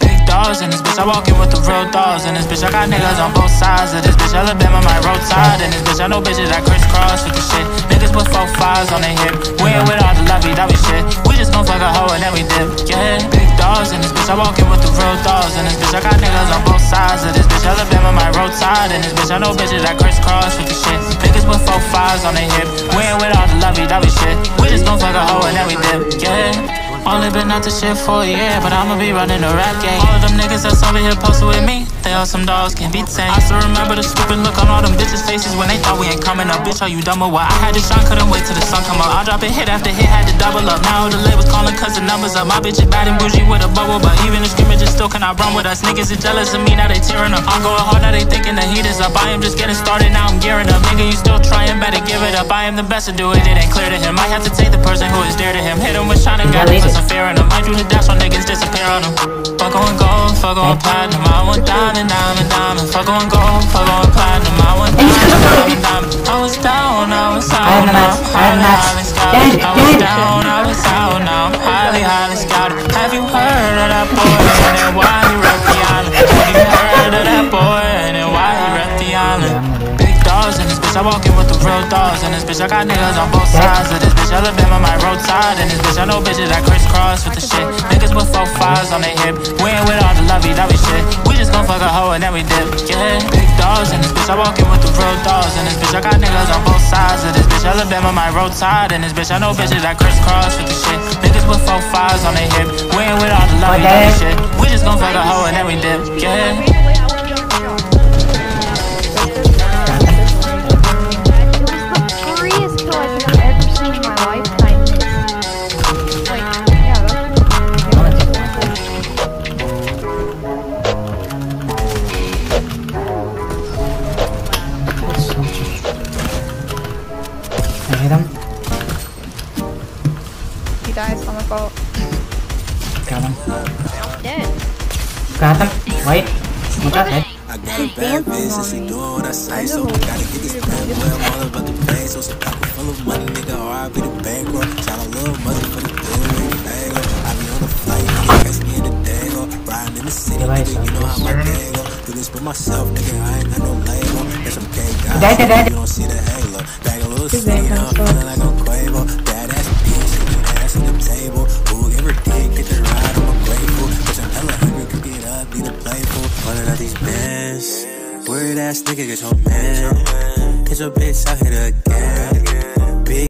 Big dogs in this bitch, I walk in with the real dogs in this bitch. I got niggas on both sides of this bitch. Alabama, my roadside in this bitch. I know bitches that crisscross with the shit. Niggas with four fives on their hip. We ain't with all the lovey dovey shit. We just gon' fuck a hoe and then we dip. Yeah, big dogs in this bitch. I walk in with the real dogs in this bitch. I got niggas on both sides of this bitch. Alabama, my roadside in this bitch. I know bitches that crisscross with the shit. Niggas with four fives on their hip. We ain't with all the lovey dovey shit. We just gon' fuck a hoe and then we dip. Yeah. Only been out the shit for a year, but I'ma be running the rap game. All of them niggas that's over here posted with me, they all some dogs, can't be tamed. I still remember the stupid look on all them bitches' faces when they thought we ain't coming up. Bitch, are you dumb or what? I had to shine, couldn't wait till the sun come up. I drop it hit after hit, had to double up. Now the labels calling cause the numbers up. My bitch is bad and bougie with a bubble, but even the scrimmages still cannot run with us. Niggas is jealous of me, now they tearing up. I'm going hard, now they thinking the heat is up. I am just getting started, now I'm gearing up. Nigga, you still trying, better give it up. I am the best to do it, it ain't clear to him. I have to take the person who is dear to him. Hit him with shine and got him, fear in him. I do the dash on niggas disappear on them. Fuck on gold, fuck on platinum. I want diamond, diamond, diamond. Fuck on gold, fuck on platinum. I want diamond, diamond, diamond. I was down, I was out, now I'm highly, highly scouted. I was down, I was out, now I'm highly, highly scouted. Have you heard of that boy Big in this bitch, I walk in with the real dogs in this bitch. I got niggas on both sides of this bitch. Alabama, my roadside in this bitch. I know bitches that crisscross with the shit. Niggas with four fives on their hip. We ain't with all the lovey dovey shit. We just gon' fuck a hoe and then we dip. Yeah, big dogs in this bitch. I walk in with the real dogs in this bitch. I got niggas on both sides of this bitch. Alabama, my roadside in this bitch. I know bitches that crisscross with the shit. Niggas with four fives on their hip. We ain't with all the lovey dovey shit. We just gon' fuck a hoe and then we dip. Yeah. He dies on the boat. Got him. Dead. Got him. Wait. What's up, eh? I got a bad bitch and she doing what I say, so gotta get this bread, boy. I'm all about the pay, so some pocket full of money, nigga, or I be the bankroll. Shout out little mother for the bill, ring bag I be on the flight, nigga, catch me in the day, riding in the city, nigga, you know how my day go. Do this for myself, nigga, I ain't got no label. There's some gay guys, you don't see the halo. Bag a little He's city, weird ass nigga, get your man. Get your bitch out here again.